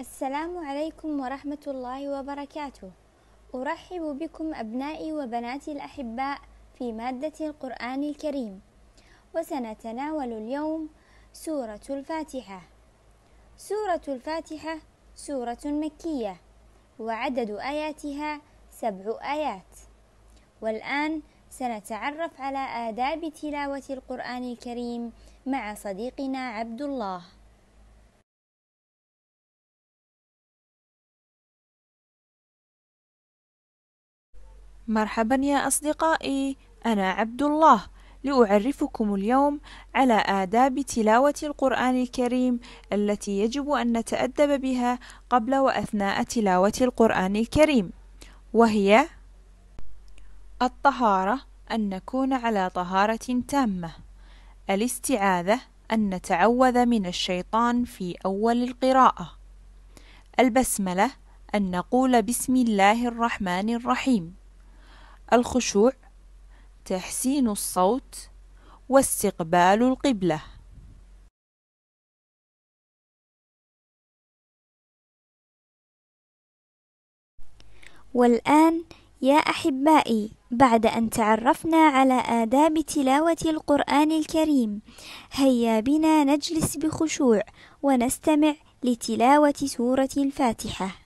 السلام عليكم ورحمة الله وبركاته. أرحب بكم أبنائي وبناتي الأحباء في مادة القرآن الكريم. وسنتناول اليوم سورة الفاتحة. سورة الفاتحة سورة مكية وعدد آياتها سبع آيات. والآن سنتعرف على آداب تلاوة القرآن الكريم مع صديقنا عبد الله. مرحبا يا أصدقائي أنا عبد الله. لأعرفكم اليوم على آداب تلاوة القرآن الكريم التي يجب أن نتأدب بها قبل وأثناء تلاوة القرآن الكريم وهي الطهارة أن نكون على طهارة تامة. الاستعاذة أن نتعوذ من الشيطان في أول القراءة. البسملة أن نقول بسم الله الرحمن الرحيم. الخشوع تحسين الصوت واستقبال القبلة. والآن يا أحبائي بعد أن تعرفنا على آداب تلاوة القرآن الكريم هيا بنا نجلس بخشوع ونستمع لتلاوة سورة الفاتحة.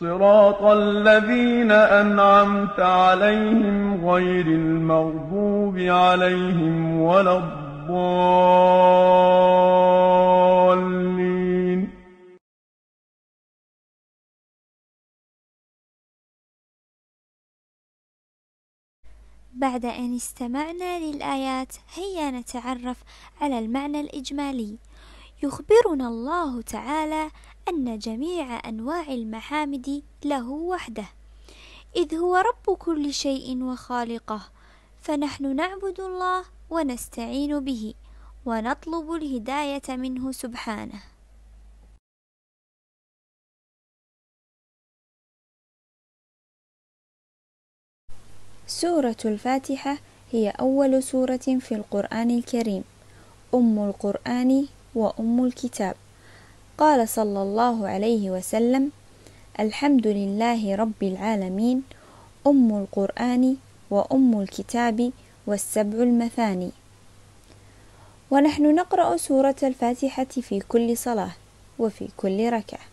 صراط الذين أنعمت عليهم غير المغضوب عليهم ولا الضالين. بعد أن استمعنا للآيات هيا نتعرف على المعنى الإجمالي. يخبرنا الله تعالى أن جميع أنواع المحامد له وحده إذ هو رب كل شيء وخالقه فنحن نعبد الله ونستعين به ونطلب الهداية منه سبحانه. سورة الفاتحة هي أول سورة في القرآن الكريم أم القرآن وأم الكتاب. قال صلى الله عليه وسلم الحمد لله رب العالمين أم القرآن وأم الكتاب والسبع المثاني. ونحن نقرأ سورة الفاتحة في كل صلاة وفي كل ركعة.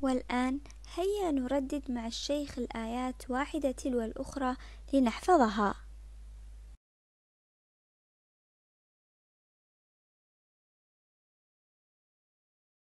والآن هيا نردد مع الشيخ الآيات واحدة تلو الأخرى لنحفظها.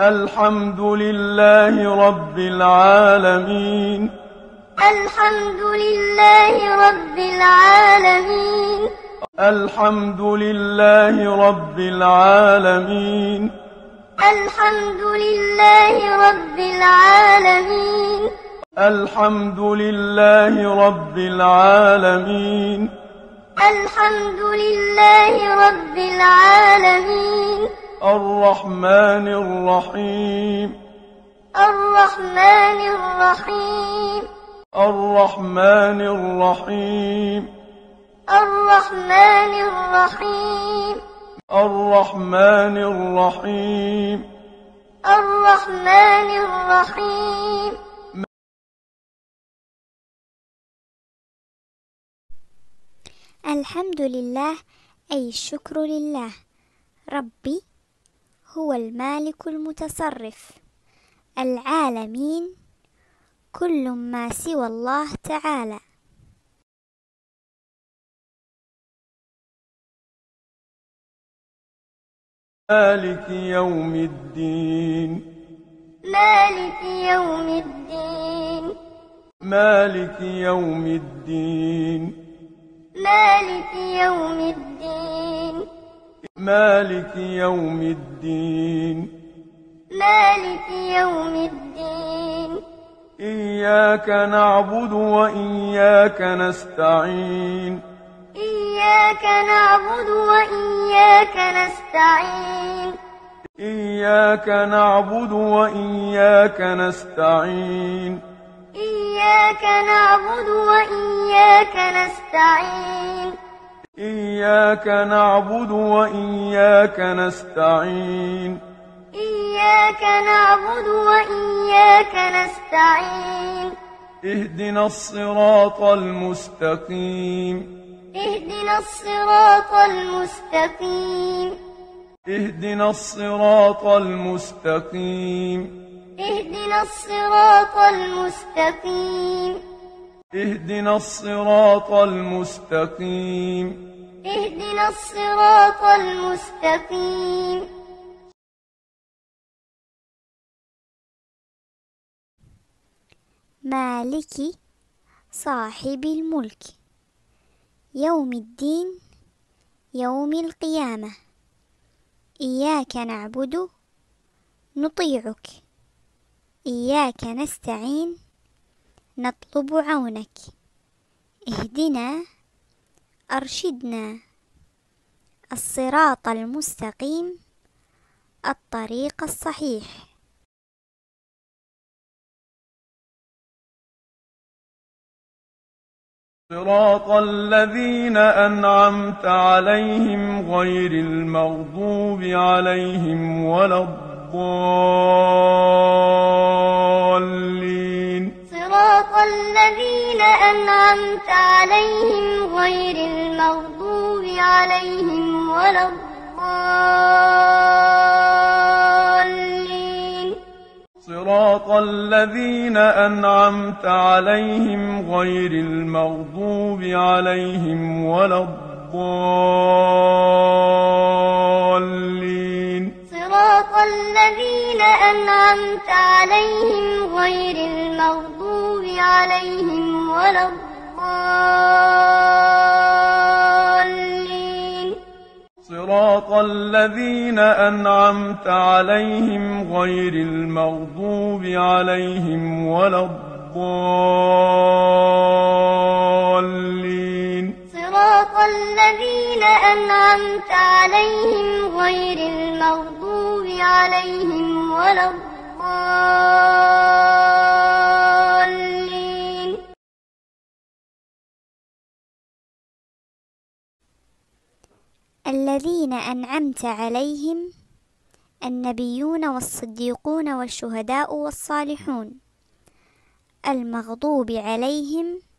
الحمد لله رب العالمين. الحمد لله رب العالمين. الحمد لله رب العالمين. الحمد لله رب العالمين. الحمد لله رب العالمين. الحمد لله رب العالمين. الرحمن الرحيم. الرحمن الرحيم. الرحمن الرحيم. الرحمن الرحيم. الرحمن الرحيم. الرحمن الرحيم. الحمد لله أي الشكر لله. ربي هو المالك المتصرف. العالمين كل ما سوى الله تعالى. مالك يوم الدين. مالك يوم الدين. مالك يوم الدين. مالك يوم الدين. مالك يوم الدين. مالك يوم الدين. إياك نعبد وإياك نستعين. إياك نعبد وإياك نستعين. إياك نعبد وإياك نستعين. إياك نعبد وإياك نستعين. إياك نعبد وإياك نستعين. إياك نعبد وإياك نستعين. اهدنا الصراط المستقيم. اهدنا الصراط المستقيم. اهدنا الصراط المستقيم. اهدنا الصراط المستقيم. اهدنا الصراط المستقيم. اهدنا الصراط المستقيم. مالك صاحب الملك. يوم الدين يوم القيامة. إياك نعبد نطيعك. إياك نستعين نطلب عونك. اهدنا أرشدنا. الصراط المستقيم الطريق الصحيح. صراط الذين أنعمت عليهم غير المغضوب عليهم ولا الضالين. الذين أنعمت عليهم غير المغضوب عليهم ولا الضالين. صراط الذين أنعمت عليهم غير المغضوب عليهم ولا الضالين. الذين أنعمت عليهم غير المغضوب عليهم ولا الضالين. صراط الذين أنعمت عليهم غير المغضوب عليهم ولا الضالين. صراط الذين أنعمت عليهم غير المغضوب عليهم ولا الضالين. الذين أنعمت عليهم النبيون والصديقون والشهداء والصالحون المغضوب عليهم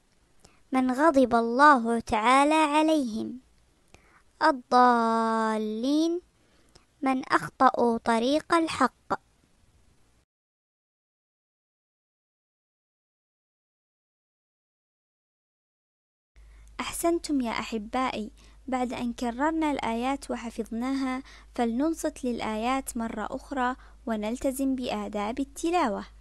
من غضب الله تعالى عليهم. الضالين من أخطأوا طريق الحق. أحسنتم يا أحبائي بعد أن كررنا الآيات وحفظناها فلننصت للآيات مرة أخرى ونلتزم بآداب التلاوة.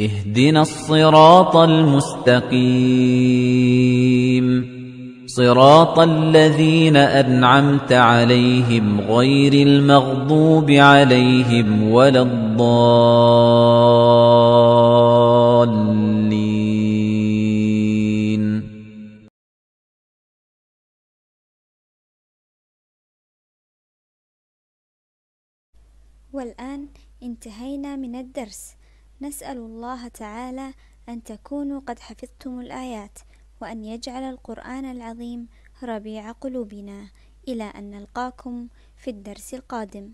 اهدنا الصراط المستقيم. صراط الذين أنعمت عليهم غير المغضوب عليهم ولا الضالين. والآن انتهينا من الدرس. نسأل الله تعالى أن تكونوا قد حفظتم الآيات وأن يجعل القرآن العظيم ربيع قلوبنا. إلى أن نلقاكم في الدرس القادم.